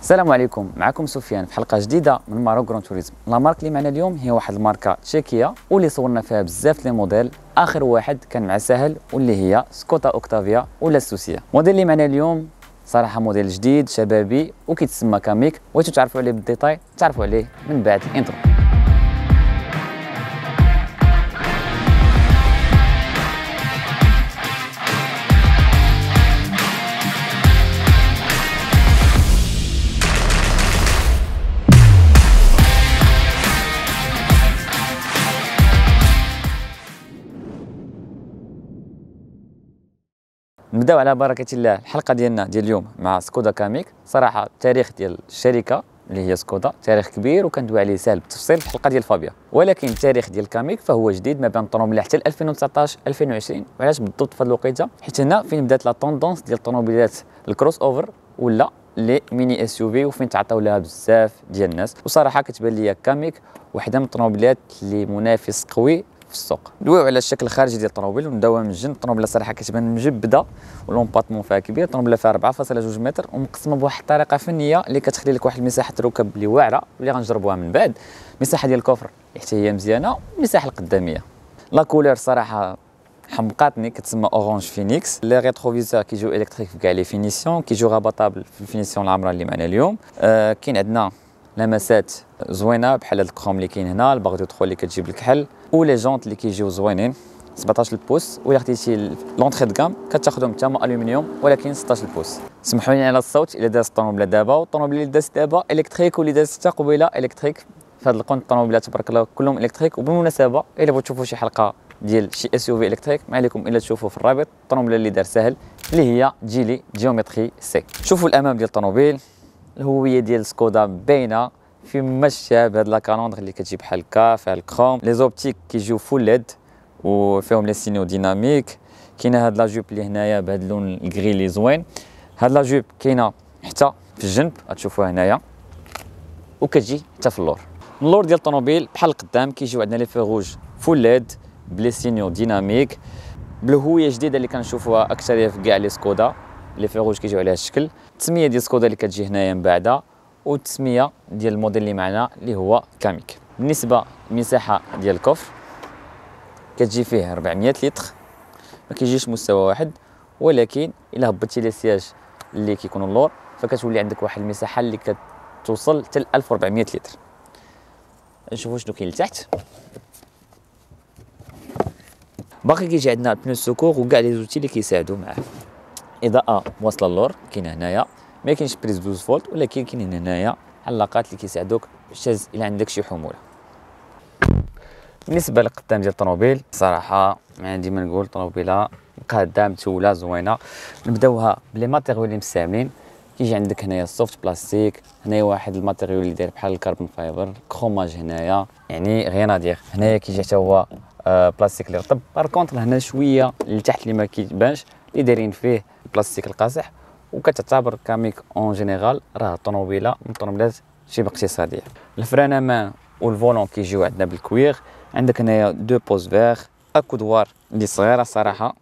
السلام عليكم. معكم سفيان في حلقة جديدة من ماروك جران توريزم. la marque اللي معنا اليوم هي واحد الماركة تشيكية واللي صورنا فيها بزاف les modèles. آخر واحد كان مع سهل واللي هي سكودا أوكتافيا ولا السوسيه الموديل اللي معنا اليوم صراحة موديل جديد شبابي وكيتسمى كاميك. بغيتو تعرفوا عليه بال détail؟ تعرفوا عليه من بعد ال intro. نبداو على بركة الله. الحلقة ديالنا ديال اليوم مع سكودا كاميك. صراحة التاريخ ديال الشركة اللي هي سكودا تاريخ كبير وكندوي عليه سهل بالتفصيل في الحلقة ديال فابيا. ولكن التاريخ ديال كاميك فهو جديد ما بين الطوموبيل حتى 2019 2020 وعلاش بالضبط في هذه الوقيتة؟ حيت هنا فين بدات la tendance ديال الطوموبيلات ال crossover ولا les mini SUV وفين تعطاو لها بزاف ديال الناس. وصراحة كتبان ليا كاميك وحدة من الطوموبيلات اللي منافس قوي السوق. ندويو على الشكل الخارجي ديال الطوموبيل ونبداوها من الجنب الطوموبيله صراحة كتبان مجبدة و l'empattement فيها كبير. الطوموبيله فيها 4.2 متر ومقسمة بواحد الطريقة فنية اللي كتخلي لك واحد المساحة ركب اللي واعرة واللي غنجربوها من بعد. المساحه ديال ال coffre حتى هي مزيانة المساحه القدامية. la couleur صراحة حمقاتني كتسمى اورانج فينيكس les rétroviseurs كيجيو électriques في كاع les finitions كيجيو rabattables في ال finition العمراء اللي معنا اليوم. آه كاين عندنا لمسات زوينة بحال هاد الكروم اللي كاين هنا ال barres de اللي كتجي بالكحل. و les jantes اللي كيجيو زوينين 17 pouces ولا خديتي l'entrée de gamme كتاخذهم تما الومنيوم ولكن 16 بوس سمحوا لي على الصوت الا داز الطوموبيل دابا والطوموبيل اللي داز دابا électrique واللي داز حتى قبيله électrique في هذا القنت الطوموبيلات تبارك الله كلهم électriques وبالمناسبه الا بغيتو تشوفوا شي حلقه ديال شي SUV électrique ما عليكم الا تشوفوا في الرابط الطوموبيله اللي دار سهل اللي هي Geely Geometry C شوفوا الامام ديال الطوموبيل الهويه ديال Skoda باينه في مشى بهاد la calandre اللي كتجي بحال هكا فيها الكروم les optiques كيجيو full LED وفيهم les signaux dynamiques. كاينة هاد la jupe اللي هنايا بهاد اللون ال gris اللي زوين. هاد la jupe كاينة حتى في الجنب غتشوفوها هنايا. وكتجي حتى في اللور. اللور ديال الطوموبيل بحال القدام كيجيو عندنا les feux rouges full LED ب les signaux dynamiques. بالهويه جديدة اللي كنشوفوها أكثر في كاع les Skoda. les feux rouges كيجيو على هذا الشكل. التسميه ديال Skoda اللي كتجي هنايا من بعدها والتسميه ديال الموديل اللي معنا اللي هو Kamiq. بالنسبة للمساحه ديال ال coffre كتجي فيه 400 لتر ما كيجيش مستوى واحد ولكن إلا هبطتي les sièges اللي كيكونوا اللور فكتولي عندك واحد المساحة اللي كتوصل حتى ل 1400 لتر. نشوفوا شنو كاين لتحت. باقي كيجي عندنا ال pneu secours وكاع les outils اللي كيساعدوا معاه. إضاءة واصلة اللور كاينة هنايا. ما كاينش prise 12 فولت ولكن كاين هنايا علاقات اللي كيساعدوك باش تهز الا عندك شي حمولة. بالنسبة للقدام ديال الطوموبيل صراحة عندي ما نقول طوموبيلة قاده متوله زوينة. نبداوها ب les matériaux اللي مستعملين. كيجي عندك هنايا ال soft plastic هنايا واحد ال matériau اللي داير بحال ال carbon fiber chromage هنايا. يعني غير دير هنايا كيجي حتى هو آه بلاستيك اللي رطب par contre هنا شوية لتحت اللي ما كيبانش اللي دايرين فيه البلاستيك القاصح. وكتعتبر Kamiq en général راه طوموبيلة من الطوموبيلات شبه اقتصاديه ال frein à main وال volant كيجيو عندنا بالكوير عندك هنايا دو بوز فيغ accoudoir اللي صغيرة الصراحه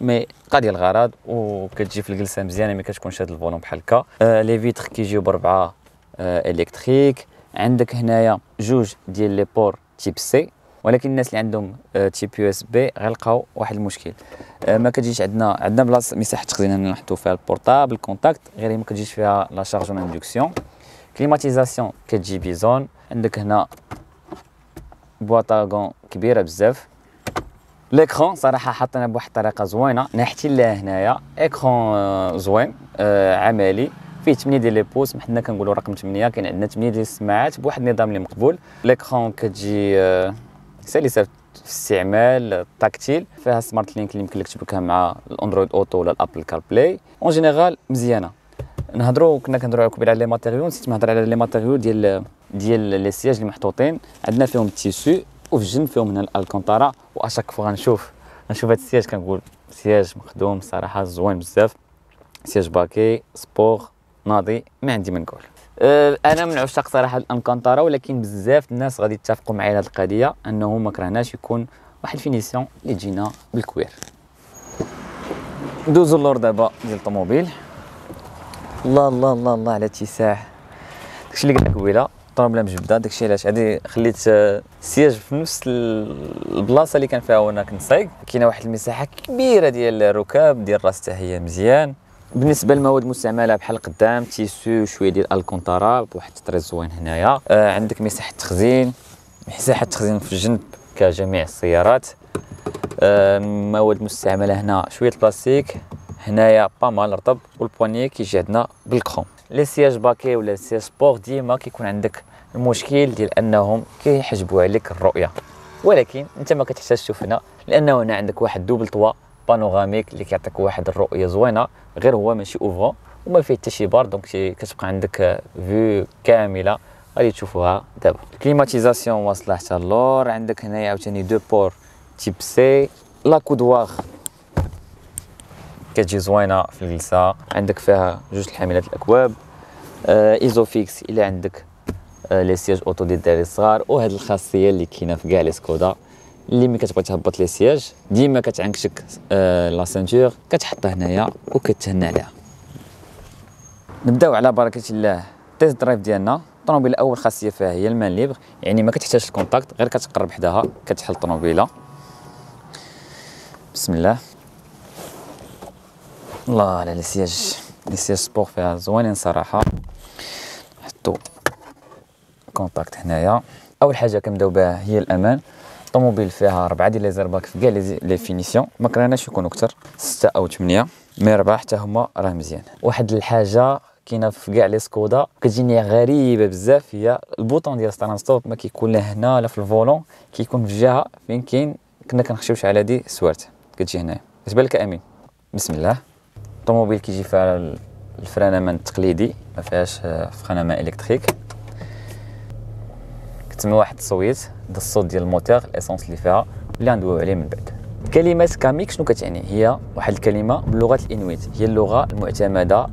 مي قاضية الغرض وكتجي في الجلسة مزيانة ما كتكونش هذا ال volant بحال هكا. آه les vitres كيجيو بربعة آه électriques. عندك هنايا جوج ديال les ports type C. ولكن الناس اللي عندهم type USB غيلقاو واحد المشكل. آه ما كتجيش عندنا عندنا بلاصة مساحة تقدرنا نحطوا فيها ال portable contact غير ما كتجيش فيها la charge en induction climatisation كتجي bi-zone عندك هنا boîte à gants كبيرة بزاف. l'écran صراحة حطينا بواحد الطريقة زوينة. نحتي لها هنايا. écran زوين آه عملي. فيه 8 ديال لي بوس حنا كنقولوا رقم 8 كاين عندنا 8 ديال السماعات بواحد النظام اللي مقبول. l'écran كتجي آه سلسه في الاستعمال tactile فيها SmartLink اللي يمكن لك تشبكها مع ال Android Auto ولا ال Apple CarPlay en général مزيانة. نهضروا كنا كنهضروا قبيله على les matériaux نسيت نهضر على les matériaux ديال ديال les sièges اللي محطوطين. عندنا فيهم ال tissu وفي الجنب فيهم هنا ال Alcantara و à chaque fois غنشوف غنشوف هاد ال siège كنقول siège مخدوم صراحة زوين بزاف. siège baquet sport ناضي ما عندي ما نقول. أنا من عشاق صراحة ال Alcantara ولكن بزاف الناس غادي يتفقوا معايا هذه القضية أنه ما كرهناش يكون واحد ال finition اللي تجينا بالكوير. ندوزو اللور دابا ديال الطوموبيل. الله الله الله الله على اتساع. داكشي اللي قلت لك قبيلة الطوموبيله مجبدة داكشي علاش. هادي خليت ال siège في نفس البلاصة اللي كان فيها وأنا كنت صايق كاينة واحد المساحة كبيرة ديال الركاب ديال الراس حتى هي مزيان. بالنسبة للمواد المستعملة بحال قدام tissu شوية ديال Alcantara بواحد الطريز زوين هنايا. آه عندك مساحة تخزين. مساحة تخزين في الجنب كجميع السيارات. آه مواد مستعملة هنا شوية البلاستيك. هنايا pas mal رطب وال poignées كيجي عندنا بالكروم. les sièges baquets ولا sièges sport ديما كيكون عندك المشكل ديال أنهم كيحجبوا عليك الرؤية. ولكن أنت ما كتحتاج تشوف هنا لأنه هنا عندك واحد double toit panoramique اللي كيعطيك واحد الرؤية زوينة غير هو ماشي ouvrant وما فيه حتى شي barre donc كتبقى عندك vue كاملة غادي تشوفوها دابا. climatisation واصله حتى اللور عندك هنايا عاوتاني deux ports type C l'accoudoir كتجي زوينة في الجلسة عندك فيها جوج الحاملات الأكواب آه ISOFIX إلى عندك آه les sièges auto ديال الدراري الصغار وهاد الخاصية اللي كاينة في كاع les Skoda اللي ملي كتبغي تهبط les sièges ديما كتعنكشك آه la ceinture كتحطها هنايا وكتهنى عليها. نبداو على بركة الله. test drive ديالنا الطوموبيل اول خاصية فيها هي ال mains libres يعني ما كتحتاجش ال contact غير كتقرب حداها كتحل الطوموبيلة. بسم الله. الله على les sièges les sièges sport فيها زوينين صراحة. نحطو contact هنايا. أول حاجة كنبداو بها هي الأمان. الطوموبيل فيها ربعه ديال les airbags في كاع les finitions ما كرهناش يكونوا أكثر سته أو ثمانيه mais ربعه حتى هما راه مزيان واحد الحاجة كاينة في كاع les Skoda كتجيني غريبه بزاف هي ال bouton ديال start and stop ما كيكون لا هنا لا في ال volant كيكون في الجهه فين كاين كنا كنخشيوش على دي سوارت كتجي هنايا كتبان لك امين بسم الله الطوموبيل كيجي فيها ال frein à main التقليدي ما فيهاش frein à main électrique كتسمى واحد التصويت الصوت ديال ال moteur ال essence اللي فيها اللي غندويو عليه من بعد كلمة كاميك شنو كتعني هي واحد الكلمة بلغة الانويت هي اللغة المعتمدة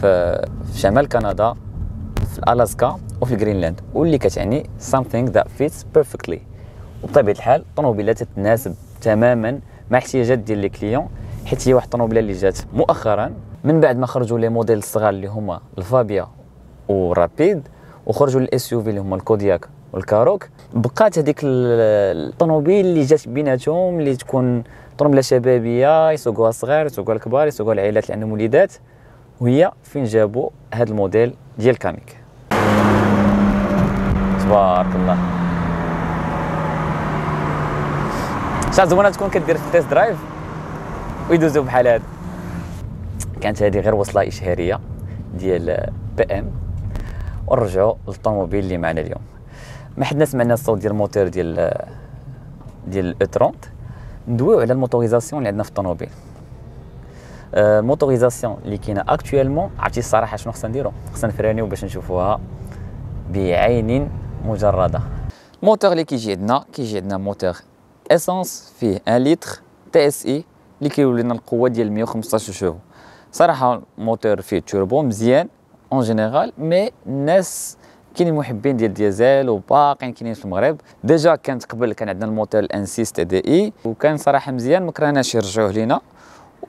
في شمال كندا في الالاسكا وفي الجرينلاند واللي كتعني something that fits perfectly. وبطبيعة الحال الطوموبيلات تتناسب تماما مع احتياجات ديال les clients حيت هي واحد الطوموبيله اللي جات مؤخرا من بعد ما خرجوا les modèles الصغار اللي هما الفابيا ورابيد وخرجوا ال SUV اللي هما الكودياك والكاروك. بقات هذيك الطوموبيل اللي جات بيناتهم اللي تكون طوموبيلة شبابية يسوقوها الصغار يسوقوها الكبار يسوقوها العائلات اللي عندهم وليدات. وهي فين جابوا هذا الموديل ديال كاميك. تبارك الله. شحال زوينة تكون كدير في ال test drive ويدوزو بحال هذا كانت هذه غير وصلة إشهارية ديال بي إم. ونرجعوا للطوموبيل اللي معنا اليوم. ما حدنا سمعنا الصوت ديال الموتور ديال ديال الاو 30 ندويو على ال motorisation اللي عندنا في الطوموبيل. ال motorisation اللي كاينة actuellement عرفتي الصراحة شنو خصنا نديرو؟ خصنا نفرانيو باش نشوفوها بعين مجردة. الموتور اللي كيجي عندنا كيجي عندنا moteur essence فيه 1 لتر TSI اللي كيولي لنا القوة ديال 115 شوفو صراحة موتور فيه توربو مزيان en général mais الناس كاينين محبين ديال ديزل وباقيين كاينين في المغرب. déjà كانت قبل كان عندنا ال moteur ال ancien TDI وكان صراحة مزيان ما كرهناش يرجعوه لينا.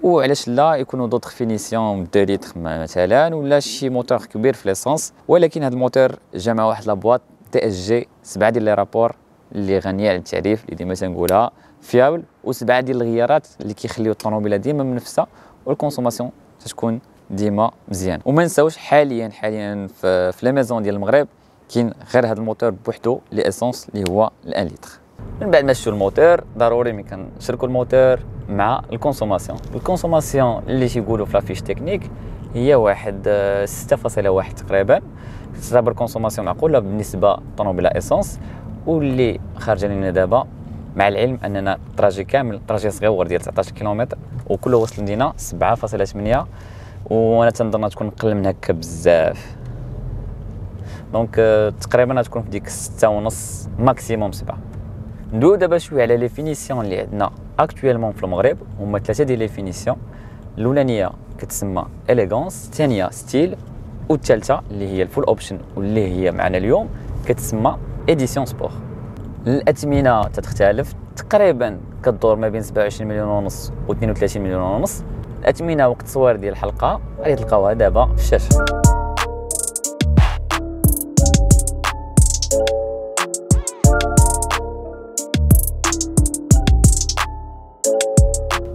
وعلاش لا؟ يكونوا d'autres finitions 2 لتر مثلا ولا شي موتور كبير في l'essence ولكن هذا الموتور جا مع واحد la boîte DSG سبعة ديال les rapports اللي غنية على التعريف اللي ديما تنقولها fiable وسبعة ديال الغيارات اللي كيخليو الطوموبيلة ديما منفسة وال consommation تتكون ديما مزيان. وما نساوش حاليا حاليا في, في les maisons ديال المغرب كاين غير هذا الموتور بوحدو l'essence اللي هو ال un litre. من بعد ما شفتوا الموتور ضروري ملي كنشركوا الموتور مع ال consommation. ال consommation اللي تيقولوا في la fiche technique هي واحد 6.1 تقريبا. تعتبر consommation معقولة بالنسبة للطوموبيله essence واللي خارجة لنا دابا مع العلم أننا ال trajet كامل trajet صغير ديال 19 كيلومتر وكله وصل لدينا 7.8 وأنا تنظن تكون أقل من هكا بزاف donc تقريبا تكون في ديك 6 ونص maximum 7 ندوي دابا شوية على les finitions اللي عندنا actuellement في المغرب. هما ثلاثة ديال les finitions الأولانية كتسمى élégance الثانية style والثالثة اللي هي ال full option واللي هي معنا اليوم كتسمى édition sport الأثمنة تتختلف تقريبا كدور ما بين 27 مليون ونص و 32 مليون ونص. الاثمنه وقت التصوير ديال الحلقة. غادي تلقاوها دابا في الشاشة.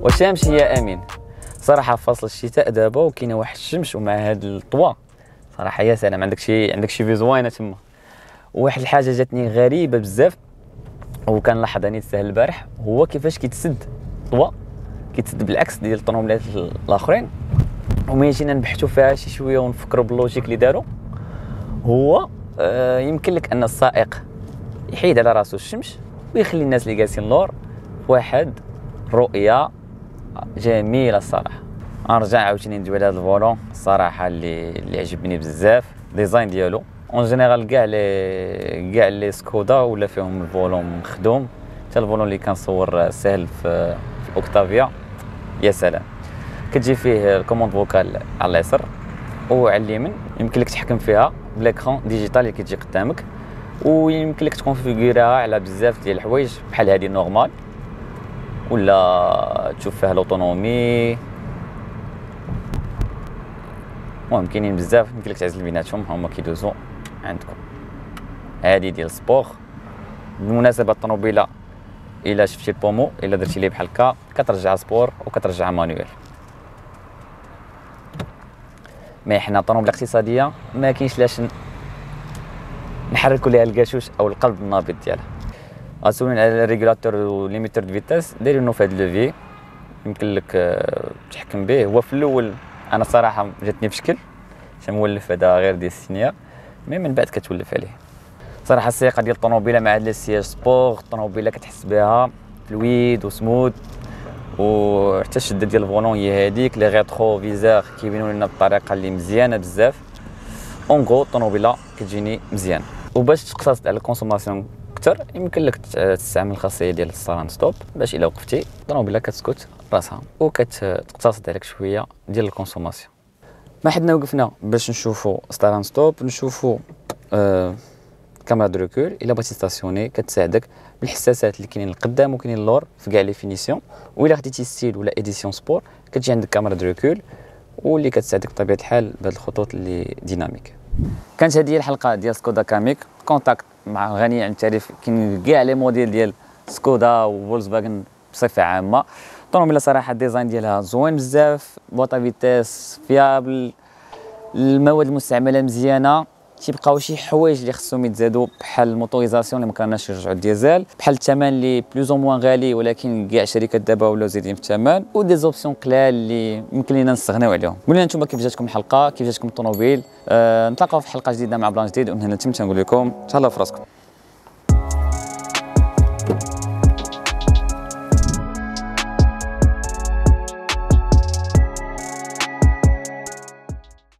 واش هي امين صراحة فصل الشتاء دابا وكاينة واحد الشمس ومع هاد ال toit صراحة يا سلام عندك شي عندك شي في زوينه تما. واحد الحاجة جاتني غريبة بزاف وكان لاحظ اني تسهل البارح هو كيفاش كيتسد toit كيتسد بالعكس ديال الطوموبيلات الاخرين. وملي جينا نبحثوا فيها شي شوية ونفكروا بال logique اللي داروا هو آه يمكن لك أن السائق يحيد على راسو الشمس ويخلي الناس اللي جالسين لور واحد رؤية جميلة الصراحة. نرجع عاوتاني ندوي على هذا ال volant الصراحة اللي اللي عجبني بزاف. design ديالو. en général كاع لي كاع لي سكودا ولا فيهم ال volant مخدوم. حتى ال volant اللي كنصور سهل في, في أوكتافيا. يا سلام. كتجي فيه ال commande vocale على اليسر وعلى اليمين يمكن لك تحكم فيها ب l'écran digital اللي كتجي قدامك ويمكن لك ت configurer ها على بزاف ديال الحوايج بحال هذه normal ولا تشوف فيها l'autonomie المهم كاينين بزاف يمكن لك تعزل بيناتهم هما كيدوزو عندكم. هادي ديال sport. بالمناسبه الطوموبيلة الا شفتي ال pommeau الا درتي ليه بحال هكا كترجع sport وكترجع manuelle. mais حنا الطوموبيله الاقتصادية ما كاينش لاش نحركوا ليها الكاشوش أو القلب النابض ديالها. غتسولوني على ال régulateur و limiteur de vitesse دايرينو في هذا ال levier يمكن لك آه، تحكم به. هو في الأول أنا صراحة جاتني بشكل عشان مولف هذا غير ديال السينيا mais من بعد كتولف عليه. صراحة السياقه ديال الطوموبيلة مع هاد ال sièges sport الطوموبيلة كتحس بها fluide و smooth وحتى الشدة ديال ال volant هي هذيك les rétroviseurs كيبينوا لنا بطريقة اللي مزيانة بزاف. en gros الطوموبيلة كتجيني مزيان. وباش تقتصد على ال consommation أكثر يمكن لك تستعمل الخاصية ديال ال start and stop. باش إلا وقفتي الطوموبيلة كتسكت راسها وكتقتصد عليك شوية ديال ال consommation. ما حدنا وقفنا باش نشوفوا start and stop نشوفوا آه caméra de recul إلا بغيتي stationner كتساعدك بالحساسات اللي كاينين القدام وكاينين اللور في كاع les finitions. وإلا خديتي Style ولا Édition Sport كتجي عندك caméra de recul واللي كتساعدك بطبيعة الحال بهاد الخطوط اللي dynamiques. كانت هذه الحلقة ديال Skoda Kamiq. contact مع غني عن التعريف كاين كاع les modèles ديال Skoda و Volkswagen بصفة عامة. الطوموبيله صراحة ال design ديالها زوين بزاف boîte à vitesses fiable المواد المستعملة مزيانة. تيبقاو شي حوايج اللي خصهم يتزادوا بحال ال motorisation اللي ما كرهناش يرجعوا الديزل بحال الثمن اللي plus ou moins غالي ولكن كاع الشركات دابا ولاو زايدين في الثمن و des options قلال اللي يمكن لينا نستغناو عليهم. قولوا لنا نتوما كيف جاتكم الحلقة كيف جاتكم الطوموبيل؟ أه نتلاقاو في حلقة جديدة مع بلان جديد ومن هنا تم تنقول لكم تهلاو في راسكم.